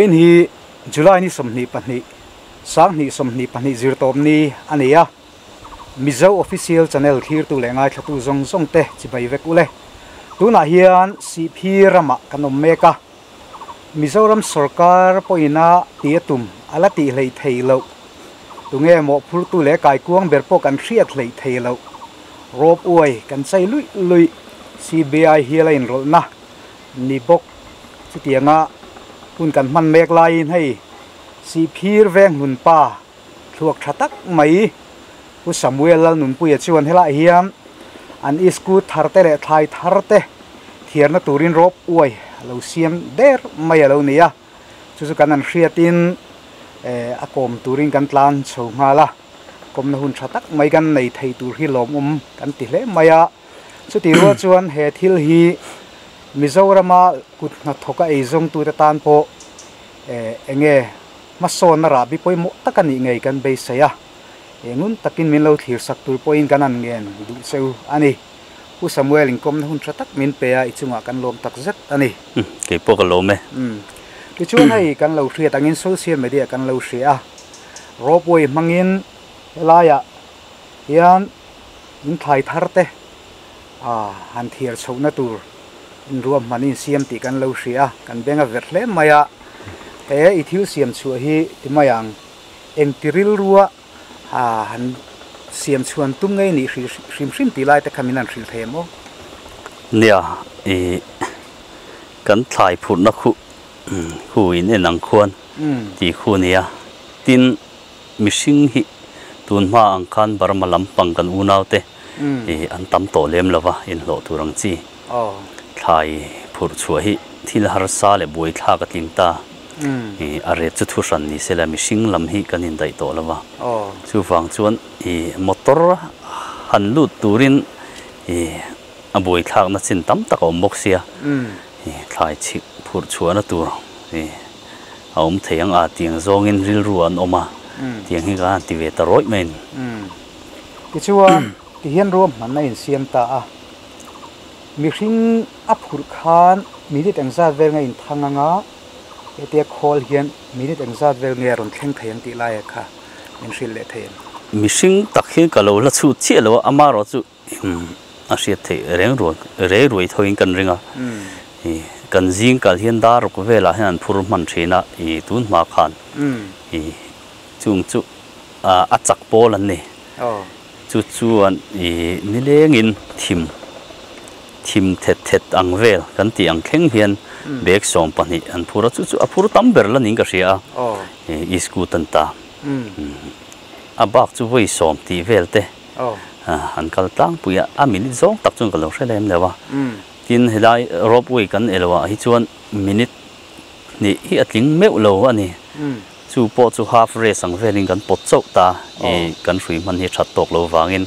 poin hi, july ni somni pani sang ni somni pani zir tom ni ania mizo official channel khir tu lengai thatu zong zong te, chi bai vek ule tuna hian cp rama kanom meka mizoram sarkar poina tietum ala ti hlei theilo tunge mo phur tu le kai kuang berpo kan thriat hlei theilo rop uai kan chai lui lui cbi hi lain rol na. Ni bok คุณกันมันเมกไลให้สีพีร์แวงหุ่นป่าทวกทัตักไหมผู้สมเวลหนุนปุยชวนให้ละเฮียมอันอิสกูทาร์เตเลทายทาร์เตเทียนตูรินรบอวยเราเสียมเดรไม่เราเนี่ยชุดกันนันเรียตินเอ่อากมตูรินกันตลานโฉวมาละกมนหุ่นทัตักไม่กันในไทยตูริลมอมกันติเลไม่อะสุดที่ว่าชวนเฮทิลฮี mizorama kut na thoka ei zong tu ta tan po. E enge ma son na ra bi poi mo takani ngei kan be saya engun takin min lo thir sak tur poin kan an ngen. Du seu ani. Hu samuel in kom na hun thatak min pe a ichunga kan lom tak zet ani. Ke po ka lo me um ti chuan hei kan lo thria tangin social media kan lo hria ropoi mangin helaya hian in thai tharte a han thiar chhouna tur รวมมันอินเสียมติกันเลวเสียกันเบงกับเวทเล่มมายะแต่อีทิวเสียมชัวฮีที่มายังเอ็นติริลรัวอ่าเสียมชวนตุ้มไงนี่ชิมชิมตีไล่แต่คำมินันชิลเทมโอเนี่ยอีกันถ่ายผุดนักขุขุยเนี่ยนังควรตีคู่เนี่ยตินมิชิงฮิตุนมาอังคันบารมลำปังกันอูนาวเตอีอันตั้มโตเลมละวะอินโหลตุรังจีอ๋อ in ruam manin siam ti kan lo hria kan benga ver hle maya e i thil siam chu hi ti mayang eng tiril ruwa a han siam chuan tum ngei ni hrim hrim ti lai te khamin an hril themo nia e kan thlai phut na khu khu in en ang khuan um ti khu nia tin mishing hi tun ma ang khan barma lampang kan unau te um e an tam to lem lova in lo turang chi oh thlai phur chua hi thil har sa le boi thla ka tling ta. Um e are chu thu ran ni sela mishing lam hi kan in dai to lova oh. Chu wang chuan e motor han lut turin e a boi thak na chin tam tak om bok sia. Um e thlai chi phur chua na tur e a om theyang a tiang zong in ril ru an oma um tiang hi ka ti ve ta roi men. Um ti chuan ti hian rom man na in siam ta a. mi hring mihring aphur khan minute angza vel nga in thanganga etia khol hian minute angza vel nge ron thleng thayang ti lai kha. Nimshil le thayen mihring takhe kalo la chu chelo ama ro chu. Hmm, a she the reng ro re roi thoin kan ringa. E kan jing kal hian dar ko vela hian phur man thina e tun ma khan. E chung chu a achak pol an ne oh. chu chu an i nilengin thim. thim thet thet ang vel. Kan ti ang kheng hian mm. bek som pani an phura chu chu a aphur tam ber la ning ka ria oh e isku tan ta. Mm. Mm. A bak chu voi som ti vel te. Oh a an kal tang puya a minute zong tak chung kalo hre lem lewa tin helai rope wei kan elwa hi chuan minute ni hi atling meu lo ani จู่ปอจู่ฮาฟเรสังเวนิงกันปดเจ้าตาเอกันสุยมันเฮชัดตกโลวางิน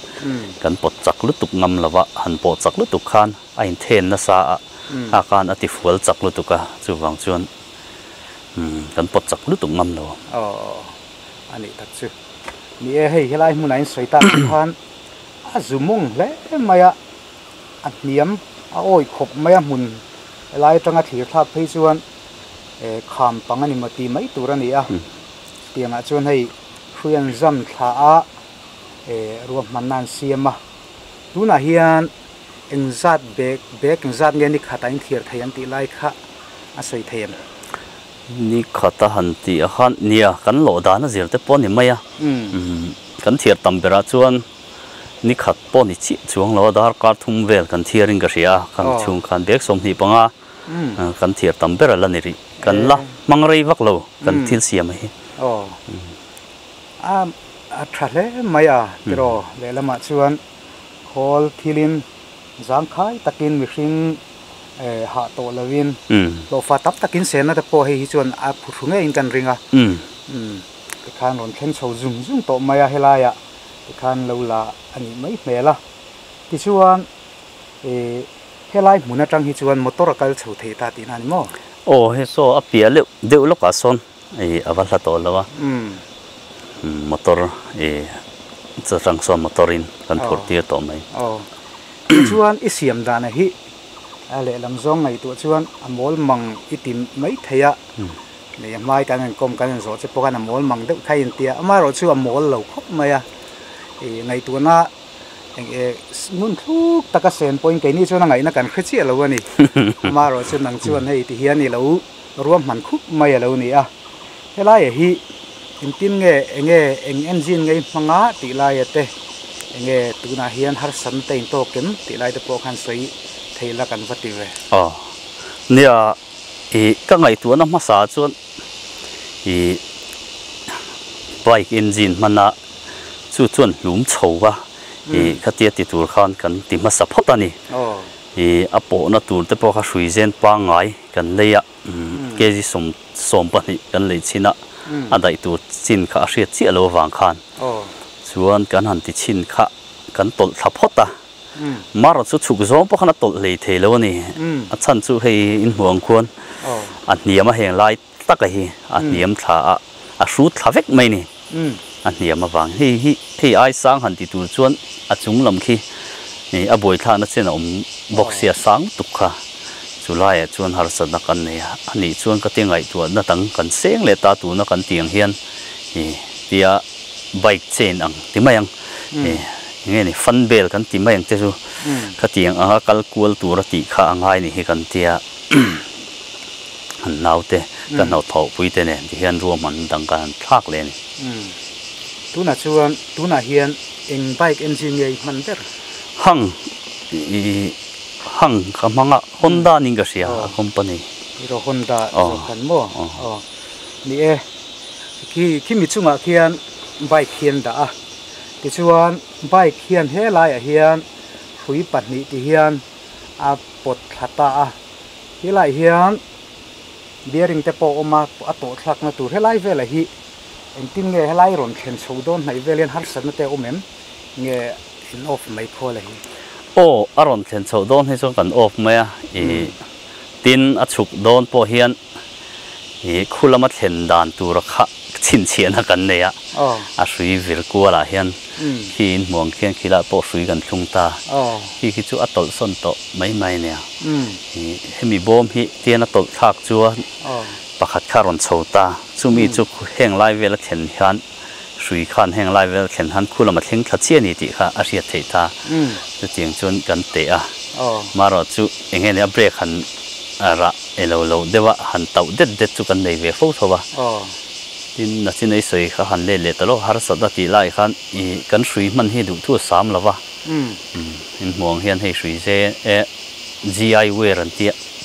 กันปดจักลุตุกงำละวะหันปดจักลุตุกขานไอ้เทนนะซาอาการอติฟวลจักลุตุกะจู่วางชวนกันปดจักลุตุกงำละวะอ๋ออันนี้ตักจูนี่เฮ้ยอะไรมุนัยสวยตาขานอาจุมุงเล่มายะอันเนียมโอ้ยขบไม่มุนอะไรจังอาทิตย์ทับพี่ชวนเออคำปังอันนี้มาตีไม่ตัวนี้อะ pianga chuan hei hruian zam thla a eh, e ruam man nan siam a. Tuna hian engzat bek bek engzat nge ni khata in thir thaian ti lai kha a soi thayam ni khata han ti a han nia kan lo da na zir te pon ni mai a. Hmm. Hmm. Kan thir tam bera chuan ni khat pon ni chi chuang lo dar kar thum vel kan thirin ka ria kan oh. chung kan bek som ni panga hmm. ah, kan thir tam bera la ni ri. Kan la eh. mang rei vak lo kan thil siam hi. Oh. À, à tra le mai à, pero le la ma chuan. Khol thilin zang khai takin mi hring eh ha to lovin um lo fa tap takin sen na po hei phu thunge in kan ringa um um ti khan ron thlen chho zum zum to mai a helaya ti khan lo la ani mai mela ti chuan eh helai muna tang hi chuan motor kal chho thei ta tin ani mo oh he so a pia le deu lo ka son e aval la to lawa motor e charang son motorin kan phur tir to mai chuan i siam dana hi a le lam zong ngai tu chuan amol mang itim mai theya này mai cái này công cái này rồi sẽ có cái nào mol mang được khai tiền mà rồi chưa mol lâu khóc mày à ngày tuần na nun thuk taka sen point cái ni cho nó cần khơi chia lâu nè mà rồi chưa năng chuan hay thì hiền ni lâu ruộng man khúc mày lâu nè à thế lại hi. In tin nghe nghe anh engine ngay manga tỷ lại te nghe tu na hiền har san te in to kem tỷ lại te po khan soi thei la kan vati ve. Ờ. Nia i các ngày tuần nó mà sa chuan. I bike engine mana chu chuan lum chho wa i khatia ti tur khan kan ti ma support ani. Oh i apo na tur te po kha hrui zen pa ngai kan เกจิสมสมปนิกันเลยชินะอันใดตัวชินข้าเสียเจ้าโลวางคันส่วนกันหันติชินข้ากันตลทับพอตามาเราชุดชุกซ้อมพวกนั้นตลเลยเทแล้วนี่อันฉันชูให้อินห่วงควรอันเนียมาเห็นลาตักไออันเนียมถาอันสูดถาเวกไม่นี่อันเนียมาวางให้ให้ไอ้สร้างหันติตัวชวนอันจุ่มลำขี้นี่อบวยท่านนั่นเช่นอมบอกเสียสร้างตุกค่ะ leia ke ji som som pa ni kan le china a dai tur chin kha hria chi lo wang khan oh chuan kan han ti chin kha kan tol thapota um mar chu chuk zom pa khana tol le the lo ni um a chan chu hei in huang khuan oh a niam a heng lai tak a hi a niam thla a a hru thla vek mai ni um a niam a wang hi hi hi ai sang han ti tur chuan a chung lam khi ni a boi thla na chen a om box sia sang tuk kha chulai a chuan har sa na kan ne a ni chuan ka tingai tu na tang kan seng le ta tu na kan tiang hian. Ni tia bike chain ang ti mai ang. Ni nge ni fan bel kan ti mai ang te chu um ka tiang anga kal kual tur ti kha angai ni hi kan tia. Han naute kan nau thau pui te ne ti hian ruam man dang kan thak le ni. Um tu na chuan tu na hian eng bike engine ngai man ber hang i hang ka manga honda ning ka sia Oh. company. Ro honda Oh. zo kan mo. Oh. oh. Ni e. Ki ki mi chunga khian bike khian da a. Ti chuan bike khian he lai a hian hui pat ni ti hian a pot thata a. Hi lai hian bearing te po oma a to thlak na tur he lai vela hi. En tin nge he lai ron khen chho don nai velen har san te omem nge in off mai โอ้อรอนเทนโซดอนให้ส่งกันโอบไหมอะอีตินอชุกโดนพอเฮียนอีคุลมาเทนดานตัวรักชินเชียนกันเนี่ยอาศัยวิรกัวละเฮียนขี้มองเขียนขี้ละปอสุยกันชุงตาขี้ขี้จูอัตลส้นโตไม่ไม่เนี่ยอืให้มีบอมฮิเตียนอัตลทากจัวประคัดข้ารอนโซตาจูมีจุกแห่งไล่เวลเทนเฮียน สุยขันแห่งไลาเวลแข่งขันคู่ละมาเท่งขัดเชียนี่ติค่ะอาเซียเทตาจะเตียงจนกันเตะมาเราจุเองเนี่ยเบรกขันอะไรเอลโลเดว่าหันเต่าเด็ดเด็ดจุกันในเวฟฟูทว่าที่นั่นที่ในสวยขันเล่เล่ตลอดฮาร์สตัดตีไล่ขันอีกันสุยมันให้ดูทั่วสามละว่าอืมอืมมองเห็นให้สุยเจเอจีไอเวรันเตีย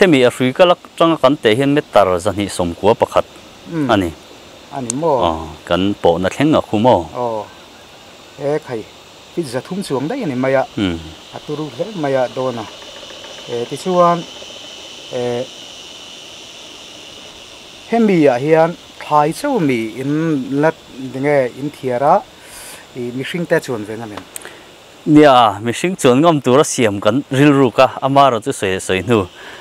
hemi a hrui kalak tanga kan te hian me tar zani som kwa pakhat ani ani mo kan po na thlenga khumo oh e khai pizza thum chuang dai ani maya aturu hle maya dona e ti chuan e hemi a hian thai chau mi in lat dinge in thiara i mihring te chuan venga men เนี่ยมิชิงจวนงอมตัวละเสียมกันริลรูกะอามาเราจะสวยสวยนู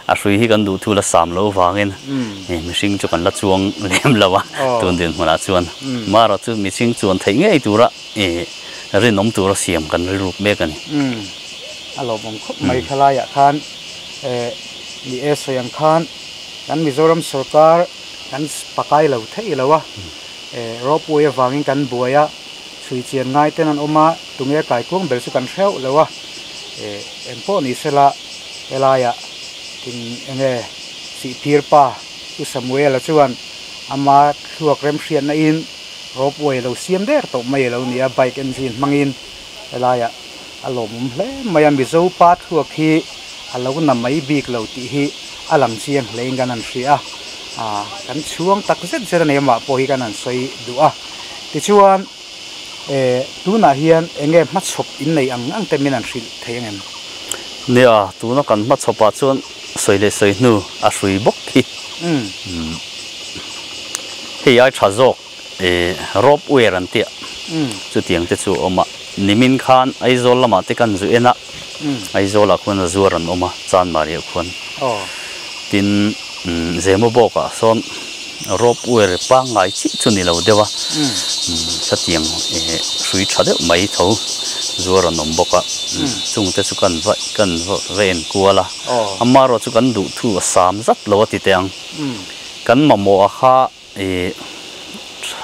อาสุยที่กันดูทุละสามโลฟังเองนมิชิงจกันละจวงเลี้ยมละวะตัวเดือนมาละจวนมาเราจะมิชิงจวนถึง่ายตัวละเอเรื่องน้องตัวละเสียมกันริลรูกเบกันอืมอารมณ์ไม่เคลายอ่คันเอมีเอสยังคันกันมิจอรัมสุรการกันปากไกเหล่าเที่ยวละวะเออรอบวัยฟังเองกันบัวยะ sui chian ngai ten an oma, tunge kai kuang, bel su kan hreu lawa e empo ni sela, elaya, tin enge, si pirpa u samuel a chuan ama thuak rem hrian na in ropwe lo siam der to mai lo nia bike engine mangin elaya alom hle mayam bi zo pa thuak hi alo na mai bik lo ti hi, alam chiang lein kan an hria a, kan chuang tak zet zet ne ma po hi kan an soi du a. Ti chuan tu na hian enge ma chop in nei ang ang te min an hri thei ngem nia tu na kan ma chopa chuan soi le soi nu a hrui bok hi. Um hei ai tha zawk e rope wear an tia. Um chu tiang te chu oma. Nimin khan aizol lama te kan zu ena. Um aizola khun zuar an oma chan mari khun. Oh. Tin zemo boka son รบอวยป้าไงชิชุนี่เราเดี๋ยวว่าสติยังสุยชัดเดไม่เท่าจัวรนมบกะจุงเตสุกันวัดกันเวนกัวละอามาเราสุกันดูทั่วสามสัดเราติดยงกันมาโมอาคาเอ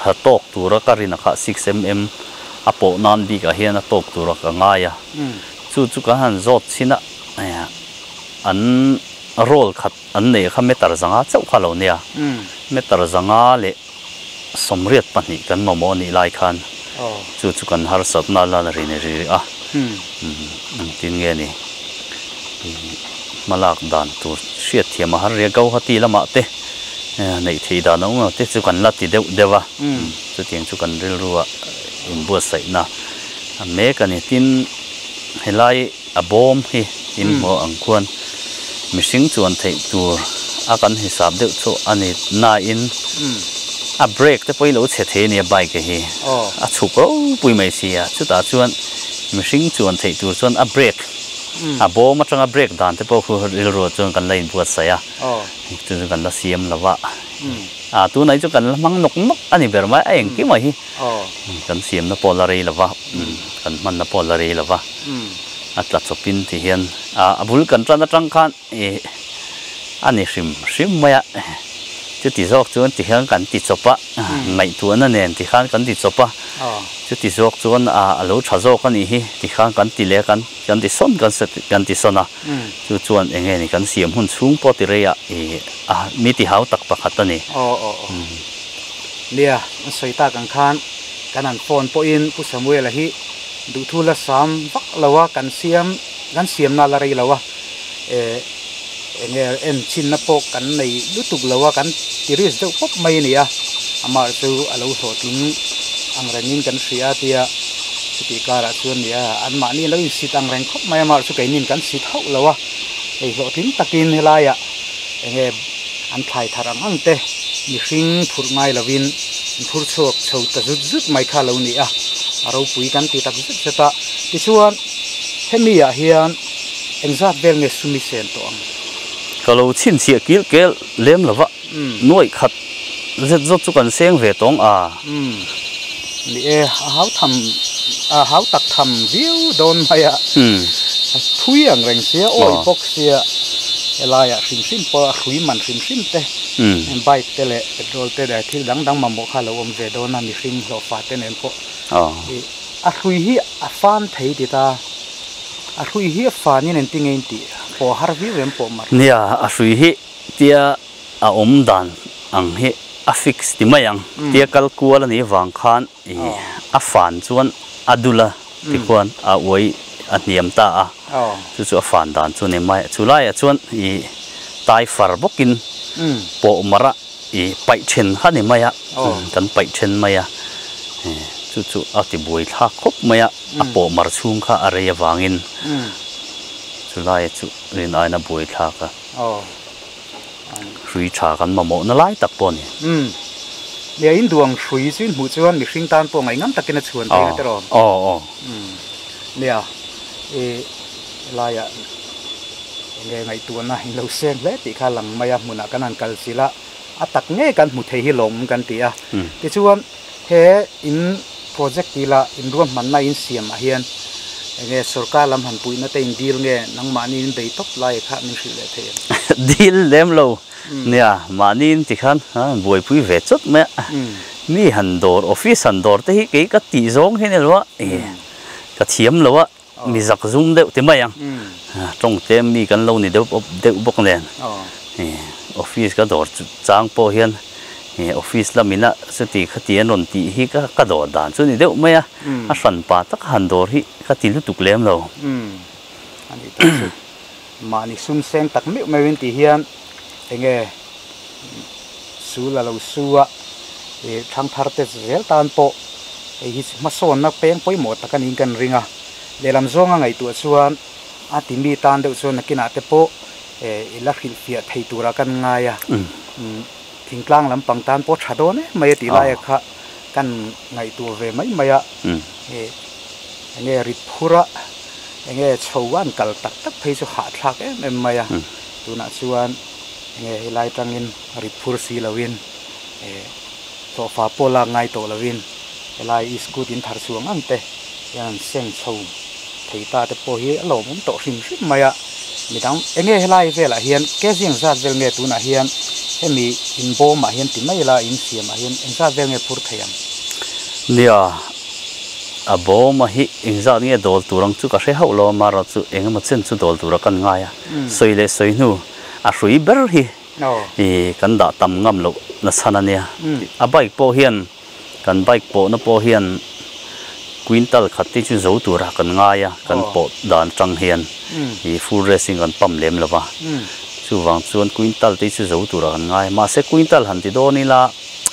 ฮัตอกตัวรักการินะคะ 6mm อโปนันบีกะเฮียนตอกตัวรักง่ายอะจู่จุกันหันจอดชินะเอันโรลขัดอันเนี่ยเขาไม่ตัดสังอาเจ้าข้าเราเนี่ย เมตรจังอาเลสมเรียดปนิกันมโมนิไลคันจู่จุกันฮาร์สับนาลาเรนเนรีอะตินเงี้ยนี่มาลากดานตัวเสียเทียมหาเรียกเอาหัตีละมาเตในที่ดานเอาเตะจุกันลัดติเดวเดวะจุดเทียงจุกันเรื่อรัวอุบัวใส่นะเมกันนี่ตินเฮไลอบอมฮีอินหัวอังควนมิสิงจวนเทตัว rope wear pa ngai chi chu ni lo dewa um sa tiang e sui tha de mai tho zuar an om boka chung te chu kan va kan va ven kuala oh amaro chu kan du thu sam zat lo ti teang um kan mamo a kha e ha tok tura karina kha 6 mm apo nan bi ka hian a tok tura ka ngaya um chu chu ka han zot china aya an rol khat an nei kha metar zanga chau kha lo nia um metar zanga le somriat pani kan mamo ni lai khan oh chu chu kan har sat na la ri ne ri a um ang tin nge ni malak dan tur hriat thiam a har ria go hati lama te Eh, nei thei da no te chu kan la ti deuh dewa um chu tiang chu kan ril ruwa in bua sai na a me ka ni tin helai a bom hi in mo ang khuan mihring chuan thei tur a kan hisab deuh chu ani na in um a break te poi lo che the ni a bike hi oh a chuk ro pui mai si a chu ta chuan mihring chuan thei tur chuan a break um a bom atanga break dan te po khu ril ruwa chuan kan lain buat sai a oh chu chu kan la siam lawa um à tu này cho cần mang nọc nọc anh ấy bảo mai anh cái mà hi oh cần xiêm nó bỏ lại là va cần man nó bỏ lại là va um à tlat cho pin thì hiền à à bul cần trăng trăng khan ê anh ấy sim sim mày chứ tí dọc chuan tí hiền cần tí chop á ngày tuần anh em tí khan cần tí chop á oh chứ tí dọc chuan à à lâu chả dọc anh ấy hi tí khan cần tí lẹ cần cần tí son cần set cần tí son à um chu chuan enge ni kan siam hun chung po ti reya e a mi ti hau tak pakhat ani. Oh oh oh. Lia soi ta kan khan kan an phone po in pu samuel hi du thu la sam vak lawa kan siam kan siam na la rei lawa. E enge en chin na po kan nei lu tuk lawa kan tiris deuh pop mai ni a amar chu alo so ting ang rangin kan sia tia ti kara chuan ni a an ma ni lo in sit ang rang khop mai amar chu kai nin kan sit hau lawa ei lo tin takin anh enge an thlai anh ang te mi hring phur ngai lovin phur chuak chho ta zut zut mai kha lo ni a aro pui kan ti tak zut zeta ti chuan hemi a hian engzat vel nge sumi sen to ang kalau chin chia kil kel lem lawa um noi khat zet zot chu kan seng ve tong a um ni e hau tham a hau tak tham viu don mai a hm thui ang reng sia oi Ờ. bok sia elaya hring hring po a hrui man hring hring te en bike te le petrol te da thil dang dang ma mo kha lo om ve don na mi hring lo fa te nen po. E a hrui hi a fan thei ti ta. A hrui hi a fan in en ting ein ti po har vi rem po mar nia a hrui hi tia a om dan ang hi a fix ti mayang tia kal kual ani wang khan e a fan chuan adula ti khuan a oi a niam ta a oh chu chu a fan dan chu ni mai chu lai a chuan i tai far bokin um po mara i pai chen hani maya Oh. kan pai chen maya Eh, chu chu a ti bui thla khop maya a po mar chung kha a reya wangin um chu lai chu rin ai na bui thla ka. Oh. Hrui tha kan ma mo na lai tak po ni. Um le in duang hrui chin mu chuan mi hring tan po ngai ngam takin a chuan te te ro o o le a e laya nge ngai tu na hin lo sen le ti kha lang maya muna kanan kal sila atak nge kan mu thei hi lom kan ti a. Hmm. ti chuan he in project ti la in ruam man na in siam a hian nge sarkar lam han pui na te in deal nge nang ma ni in dei top lai kha ni hri le the dil lem lo nia manin ti khan ha bui pui ve chot me mi han dor office han dor te hi ke ka ti zong he ne lo e ka thiam lo wa mi zak zum de ti mayang trong tem mi kan lo ni deuh deuh bok nen office ka dor chang po hian eh, office la mina se ti khati an ron ti hi ka ka dor dan chu ni deuh mai a Mm. a san pa tak han dor hi ka ti lu tuk lem lo. Um ani ta chu. Ma ni sum seng tak mi me win ti hian. Enge su la lo su a. E thang thar te zel tan po. E hi ma son na peng poi mo takan in kan ringa. Le lam zonga ngai tu chuan. A ti mi tan de chuan nakina te po. E ila khil fia thei tura kan ทิ้งกลางลำปังตานโพชาโดนไม่ตีลายค่ะกันไงตัวเวไม่ไม่อะเอ้เงี้ยริพุระเงี้ยชาววันกัลตักตักเพชหาทักเอ้ไม่ไม่อะตัวนักชวนเงี้ยล่ตังเงินริพุรสีลาวินเอ้ตัวฟ้าโปลาไงตัวลาวินลายอิสกูดินทารสวงอันเตยันเซงชาวทีตาเตปโอเฮอหลอมตัวริมชิมไม่อะมีทั้งเงี้ยล่เวลาเฮียนแกเสียงซาเวลเงี้ยตัวนักเฮียน hemi in bo ma hian ti mai la in siam a hian en zat vel nge phur theiam nia a bo ma hi ingza nge dol turang chu ka hre ho lo ma ra chu enga ma chen chu dol tura kan nga ya Mm. soi le soi nu a hrui ber hi. I kan da tam ngam lo na sana nia Mm. a. Bike po hian kan bike po na po hian quintal khat ti chu zo tura kan nga ya kan Oh. po dan tang hian. Mm i full racing kan pam lem lova chu wang chuan quintal ti chu zo tura kan ngai ma se quintal han ti do ni la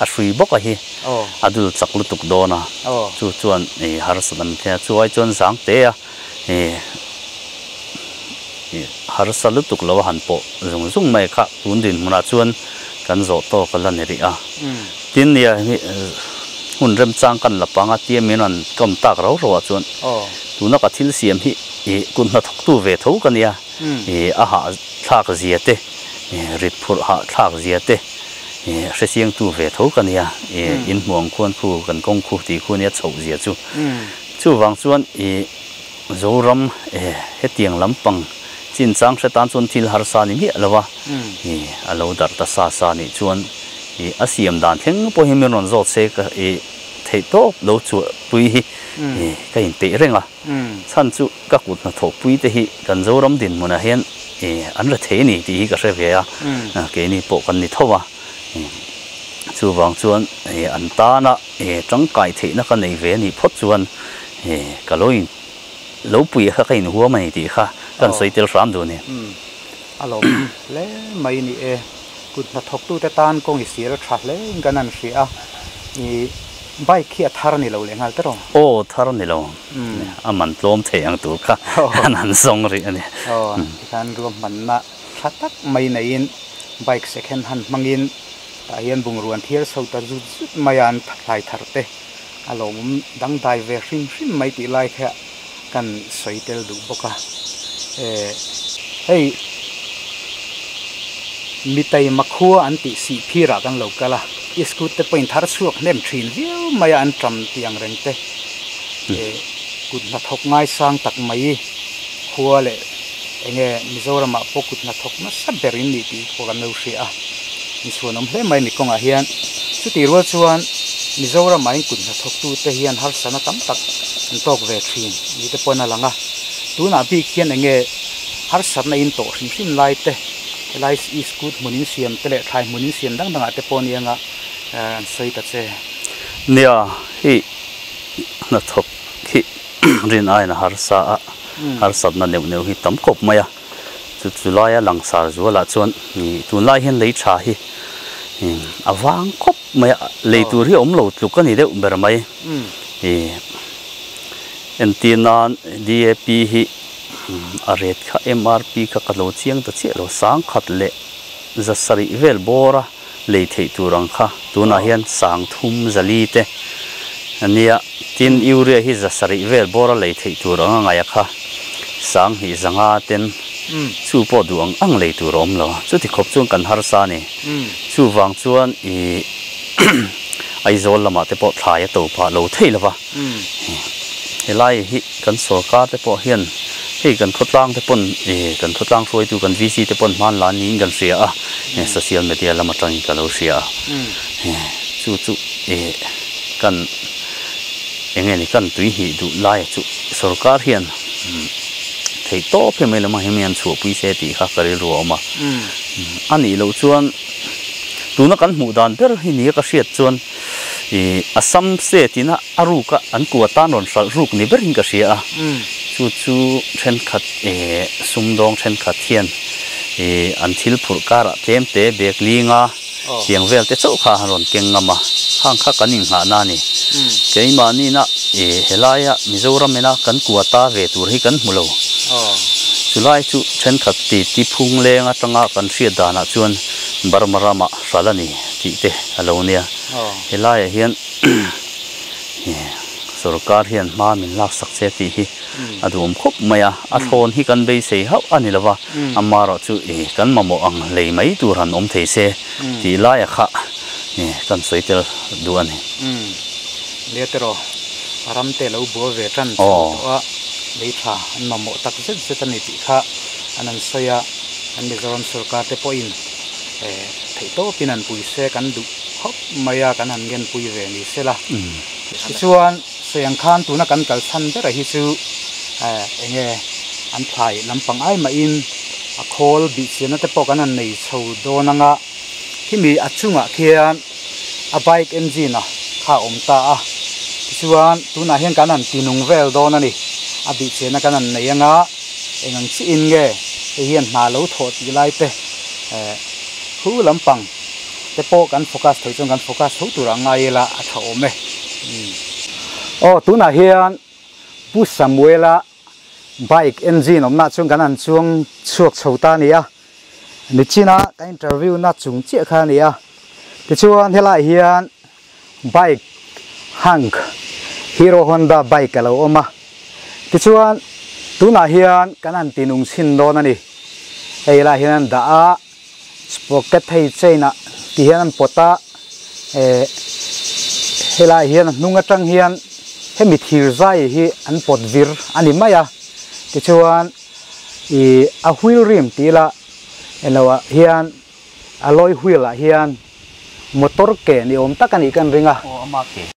a hrui bok a hi. Oh. Adul chak lu tuk do na. Oh. Chu chuan e har salam the chu ai chuan sang te a e e har sal tuk lo han po zung zung mai kha tun din muna chuan kan zo to kala ne ri a. Mm tin nia hun rem chang kan la panga ti min an kam tak ro ro chuan. Oh. Tuna ka thil siam hi e kun na thok tu ve tho kan ya. E a ha te e rit phur ha thak zia te e hre siang tu ve tho kan ya e Mm. in muang khuan khu kan kong khu ti khu nia chho zia chu. Mm chu wang chuan e zoram e he tiang lampang chin chang hre tan chuan thil har sa ni mi alawa mm e alo dar ta sa sa ni chuan e asiam dan thleng po hi mi ron zo se ka thei to lo chu pui hi. Mm. e ka in pe renga mm chan chu ka kut na tho pui te hi kan zoram din muna hian e an ra the ni ti hi ka hre ve a mm à, cái này bộ cần đi thâu à? Chú vàng chuan anh ta ê, trắng cải thị nó cái này về ni phốt chuan cả lối lối bùi khác cái hua mày thì khác cần Ờ. xoay tiêu sám đồ nè. Mm alo mai ni e kut na thok tu te tan บเขียทารนี่เราเลยงั้นตรอโอ้ทารนี่เราอะมันล้มเทียงตัวค่ะนั่นทรงรีอันนี้อ๋อการรวมมันนะทัดไม่ในอินบเซ็กเฮนหันมังอินตายันบุงรวนเทียร์สาวตาจุดไม่ยันทักไลทารเตะอารมณ์ดังไดเวอริมริมไม่ติดไลค่กันสวยเตลดูบกะเอ้เฮ้ยมีแต่มาคั่วอันติสีพี่รักกันเหล่ากันละ iskut te point thar chuak nem thin viu maya an tram tiang reng te. E kut na thok ngai sang tak mai. Khua le enge mizoram a pokut na thok na saberin ni ti ko kan lo hria ni suanom hle mai ni konga hian. Chu ti rual chuan mizoram mai kut na thok tu te hian har sana tam tak an tok ve thin. Ni te pona langa tu na bi khian enge har sarna in to hrim hrim lai te. Lai is good munin siam te le thai munin siam dang dang ate pon yanga an sei ta che nè hi. Na thop hi. Rin ai na har sa har sat na neu neu hi tam kop maya. Chu chu lai a lang sar zu la chuan. Ni tu lai hian lei tha hi. Em, awang kop maya. Lei Oh. tur hi om lo tluk ani deuh ber mai. E antinan dap hi. A ret kha mrp kha ka lo chiang ta che lo sang khat le. Za sari vel bora เลยเทตูรังค่ะตัวน่ะเห็นสังทุมจะลีเตอันนี้ตินอิวเรียฮิจะสริเวลบอระเลยเทตูรังไงค่ะสังหิสังอาเต็นชูปอดวงอังเลยตัวรมเหรอจุดที่ขบชวนกันฮาร์ซานี่ชูวังชวนอีไอโซลละมาเตปอทายตัวปลาโลเทลวะเฮไลฮิกันโซกาเตปอเฮียน lei thei turang kha tuna hian sang thum zali te ania tin urea hi za sari vel bora lei thei turang anga ya kha sang hi zanga ten mm chu po duang ang lei tur om lo chu ti khop chuan kan har sa ni mm chu wang chuan i ai zol lama te po thlai a to pa lo thei lova mm helai hi kan sarkar te po hian hei kan thotlang te pon e kan thotlang roi tu kan vc te pon man la ni kan ria a e social media lama tang ka lo ria mm e chu chu e kan enge ni kan tui hi du lai chu sarkar hian mm, thei to phe mai lama hemian chu pui se ti kha kari ro ma mm ani lo chuan tuna kan hmu dan ber hi ni ka hriat chuan e asam se tina aruka an kuwa tan ron sal ruk ni berin ka hria a mm chu chu then khat e sumdong then khat hian e an thil phur kara tlem te bek linga Oh. tiang vel te chau kha ron keng ngama hang kha kaning ha na ni mm keima ni na e helaya mizoram mena kan kuwa ta ve tur hi kan mulo oh chulai chu then khat ti ti phung lenga tanga kan hria dana chuan barmarama salani ti te alo nia oh helai hian sarkar hian ma min lak sak che ti hi adum khup maya a thon hi kan be sei hau ani lawa amaro chu e kan mamo ang lei mai tur han om thei se ti lai kha ni kan soitel du ani letero ram te lo bo ve tan wa le tha an ma mo tak zet zet ani ti kha anan soya an mizoram sarkar te po in e thei to pinan pui se kan du hop maya kan han gen pui ve ni se la chuan soyang khan, tuna kan kal san bera hi chu eh enge an thai lampang ai ma in a khol bi chena te pok an an nei chho do nanga hi mi achunga khian, a bike engine a kha om ta a. Chuan tuna hian kan an tinung vel do na ni, a bi chena kan an nei anga engang chi in nge e hian hna lo tho ti lai te eh hu lampang, te pok kan focus, thei chung kan focus tho tur anga yela a tha Ô oh tuna hian pu samuela bike engine om na chung kan an chung chuak chhota nia nít ni china ka interview na chung che kha nia a ti chuan lại hian bike hang, hero honda bike alo oma ti chuan tuna hian kan an tinung sin do na ni ei la hian da a sprocket thei chaina ti hian an pota eh helai hian hnunga tang hian hemi thir zai hi an pot vir. Ani maya ti chuan i a wheel rim tila. Elawa hian alloy wheel a hian motor ke ni om tak ani kan ringa. O ama ke.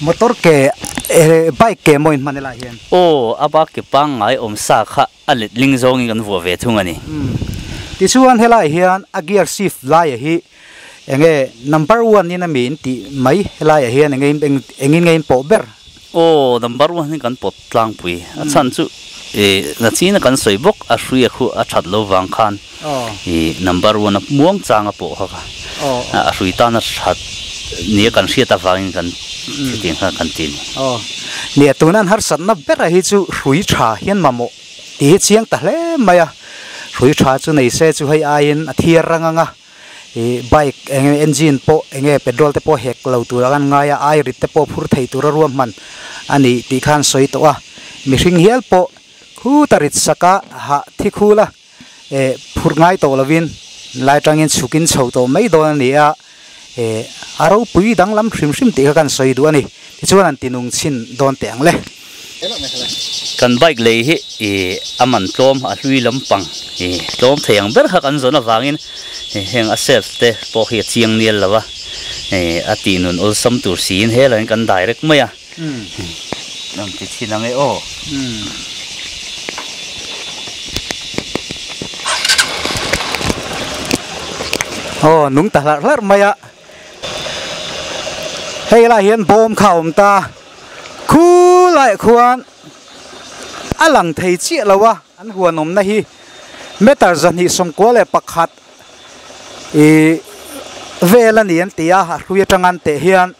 Motor ke eh, bike ke moin manela hian. O aba ke pangai om sa kha alit ling zong kan vo ve thung ani. Ti chuan helai hian a gear shift lai hi enge number 1 ni na min ti mai helai hian enge engin ngein po ber o number 1 ni kan pot tlang pui. A chan chu e na china kan soi bok a hrui a khu a that lo wang khan. Oh. E number 1 a muang changa po ha ka oh a hrui ta na that ni kan hria ta wangin kan thiting kha kan tin oh. Nia tunan har sat na bera hi chu hrui tha hian mamo ti chiang ta hle maya. Hrui tha chu nei se chu hei ain a thir ranganga e bike enge engine po enge petrol te po hek lo tu kan ngaya ai rit te po phur thei tur ruam man. Ani, ti khan soi to a. Mi hring hial po, khu tarit saka, ha thi khula e phur ngai to lovin lai tangin chukin chho to mai do ni a. E aro pui dang lam hrim hrim ti kan soi du ani. Ti chuan an tinung chin don te ang le kan bike le hi e aman tlom a hlui lampang. E tlom theyang ber kha kan zona wangin heng a self te po hi chiang nial lawa e a ti nun ol sam tur sin he lan kan direct maya. Mm nam ti chinang e o. Oh nung ta lar lar maya. Hei la hian bom khaum ta. Khu lai khuan alang thei chi lawa an huan om na hi. Metar zan hi som ko le pakhat. E vela ni an tia ha hrui tangan te hian.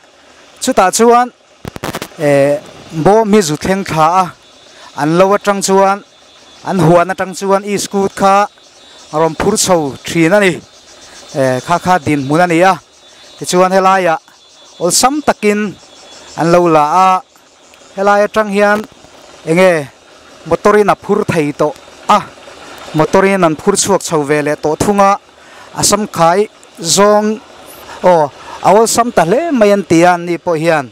Chuta chuan e bo mi zu thleng kha a. An lowa tang chuan, an huan atang chuan i scoot kha. Rom phur chho thin ani. E kha kha din mun ani a. Ti chuan helaya ol sam takin an lo la a. Helaya tang hian, enge motorin a phur thei to. Ah, a motorin an phur chuak chho vele to. Thunga, asam khai, zong, o, awal sam ta hle mayan tian ni po hian.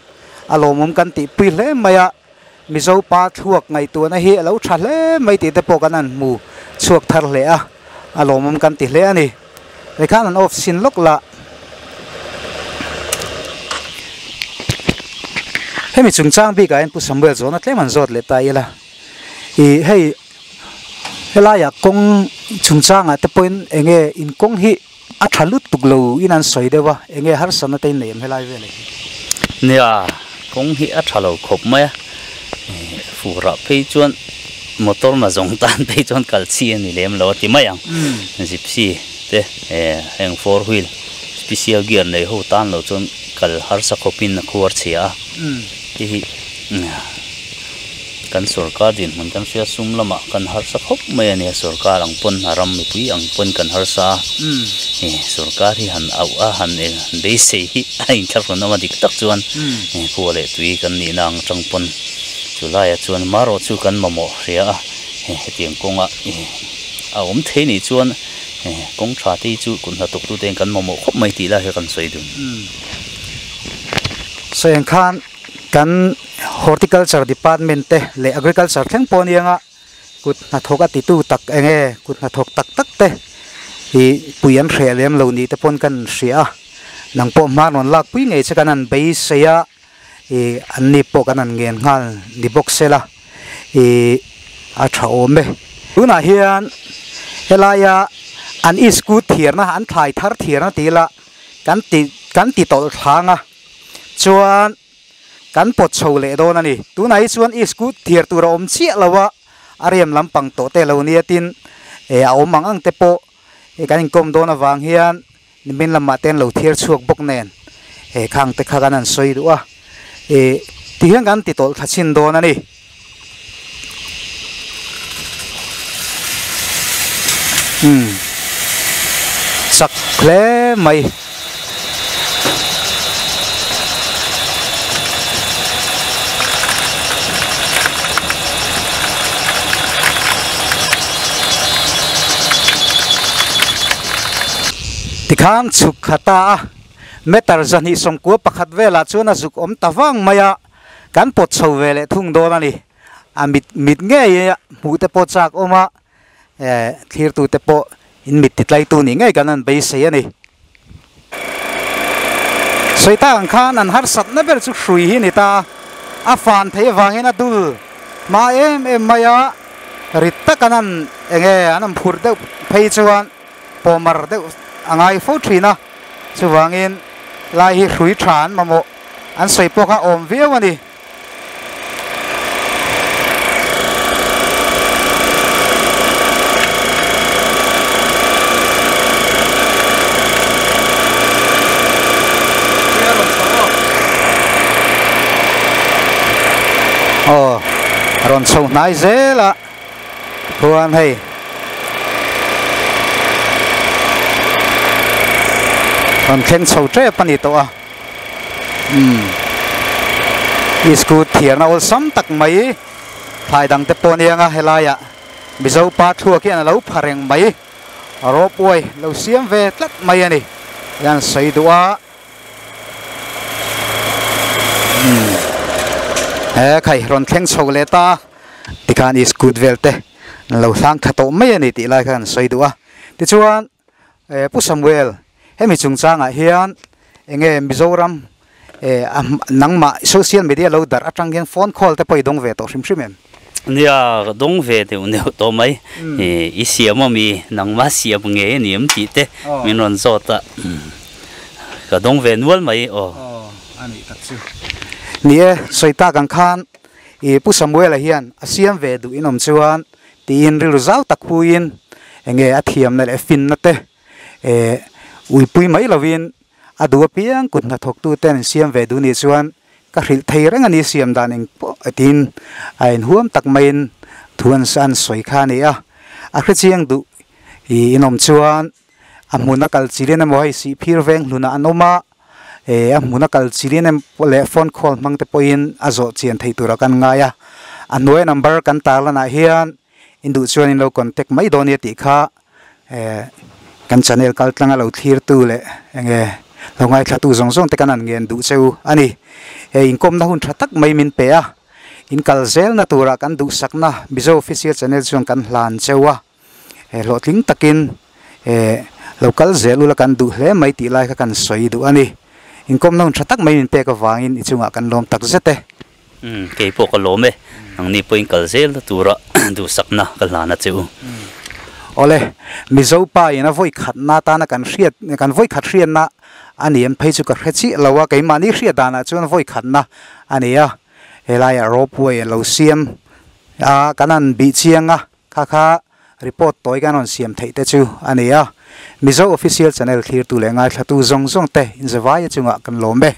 Alo mum kan ti pui le maya mizo pa thuak ngai tu na hi, alo tha le mai ti te po kan an mu. Chuak thar le a, alo mum kan ti le ani le khan an off sin lok la. Hemi chung chang bi ka en pu samuel zona tleman zot le ta ila i hei hela ya kong chung chang a te point enge in kong hi a thalut tuklo in an soi dewa enge har sana te nem helai vele nia kong hi a thalo khop maya e fu ra pe chuan motor ma zong tan pe chuan kal chi ani lem lo ti mayang gypsy te e heng four wheel special gear nei ho tan lo chuan kal har sa khopin na khuar chhia ti hi kan sarkar din man kan sia sum lama kan har sa khop mai ani sarkar ang pon haram mi pui ang pon kan har sa. E sarkar hi han au a han e be se hi a in thar ron ama dik tak chuan e ko le tui kan ni nang tangpon chulai a chuan maro chu kan mamo ria a e tiang konga a om the ni chuan kong tha ti chu kun na tok tu ten kan mamo khop mai ti la he kan soi dun so en khan kan horticulture department te, le agriculture thleng pawn ianga kut na thok ti tu tak enge, kut na thok tak tak te. Hi puyan hre lem lo ni te pon kan hria nang po ma non lak pui ngei che kanan bei seya e an ni po kanan ngen ngal, ni box sela e a tha be tuna hian helaya an is ku thiar na, an thlai thar thiar na ti kan ti kan ti tol thanga chuan kan pot chho le do na ni tu nai chuan is ku thier tu om chi lawa ariam lampang to te lo ni tin. E a om ang te po e kan kom do na wang hian nimin lama ten lo thier chuak bok nen e khang te kha kan an soi du a e ti hian kan ti tol thachin do na ni hmm sak khle mai tikhan chuk khata. Metar zan hi som ko pakhat vela chuna zuk om tawang maya kan pot chho vele thung do na ni. A mit mit nge ye mu te po chak oma e thir tu te po in mit titlai tu ni ngai kan an be se ani soita ang khan an har sat na ber chu hrui hi ni ta. A fan thei wangena dul. Ma em em maya rit ta kanan enge anam phur de phei chuan. Pomar de angai fo thina chuwangin vâng lai hi hrui than mamo an soi poka om viawani oh ron sâu nai dễ là. Huan hay còn trên sầu tre pani to à um isku thiền nó sắm tắc mấy thay đằng tép tôn yang à helai à bây giờ ba thua kia là lâu phẳng mấy rộp ui lâu xiêm về tắt mấy anh đi đang xây đũa eh khai ron theng sầu lệ ta. Tikan is good vel te. Lâu sang khato mấy anh đi lại khan xây đũa thì chuan eh pu Samuel hemi chung changa hian enge mizoram e nangma social media lo dar atang gen phone call te poi dong ve to hrim hrim em. Nia dong ve te un to mai. E isia mo mi nang ma sia nge niam ti te. Min ron zo ta. Ka dong ve nual mai o. Ani tak chu ni e soita kan khan e pu samuel hian asiam ve du inom chuan tin ril zau tak huin enge athiam na le fin na te. E อุยปุยไม่ละวินอดูเพียงกุนนัทกตูเต้นเสียมเวดูนิชวนก็หิลายเรื่องนี้เสียมดานิงปอตินไอ้หัวมตักเมนทวนสันสวยข้านี่อะอะคเชียงดูอีนอมชวนอามุนักลจีเรนมวยสีพิรเวงลุนาอนมาเออมุนักลจีเรนเลฟอนคอลมังเตปอินอาจจเชียนไทยตัวกันง่ายอะอันน้อยนัมเบอร์กันตาลน่าเฮียนอินดูชวนอินเราคอนแทคไม่โดนยติค่ะเออ kan channel kal tlanga lo thir tu le enge lo ngai thatu zong zong te kanan ngen du cheu ani e in kom na hun thatak mai min pe a in kal zel na tura kan du sakna bizo official channel chuan kan hlan chewa e lo tling takin e local zelu la kan du hle mai ti lai ka kan soi du ani in kom na hun thatak mai min pe ka wangin ichunga kan lom tak zete um ke po ka lome ang ni point kal zel tura du sakna kal na cheu ole mizo pa ina voi khat na ta na kan hriat kan voi khat hrian na ani em phei chu ka hrechi lawa kai mani hria dana chuan voi khat na ani ya helai ro puai lo siam a, kanan bi chianga kha kha, report toy kan on siam thei te chu. Ani ya mizo official channel khir tu le ngai thatu zong zong te. In zawai chunga kan lombe